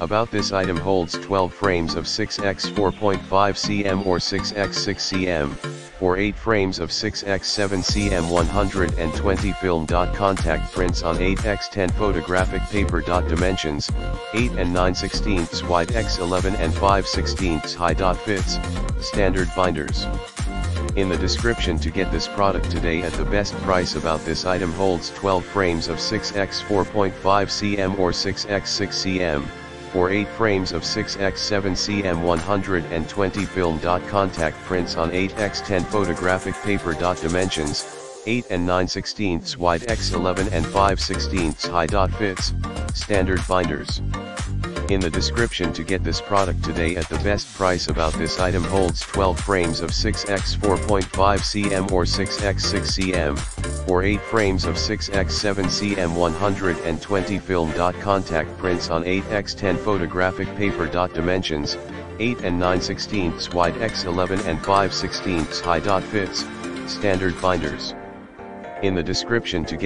About this item holds 12 frames of 6x 4.5 cm or 6x 6 cm, or 8 frames of 6x 7 cm 120 film. Contact prints on 8x 10 photographic paper. Dimensions, 8 and 9 16 wide x 11 and 5 16 high. Fits, standard binders. In the description to get this product today at the best price about this item holds 12 frames of 6x 4.5 cm or 6x 6 cm, or 8 frames of 6x7 cm 120 film. Contact prints on 8x10 photographic paper. Dimensions, 8 and 9 16 wide x 11 and 5 16 high. Fits, standard binders. In the description to get this product today at the best price about this item holds 12 frames of 6x 4.5 cm or 6x 6 cm, or 8 frames of 6x 7 cm 120 film. Contact prints on 8x10 photographic paper. Dimensions, 8 and 9 16 wide x 11 and 5 16 high. Fits, standard binders. In the description to get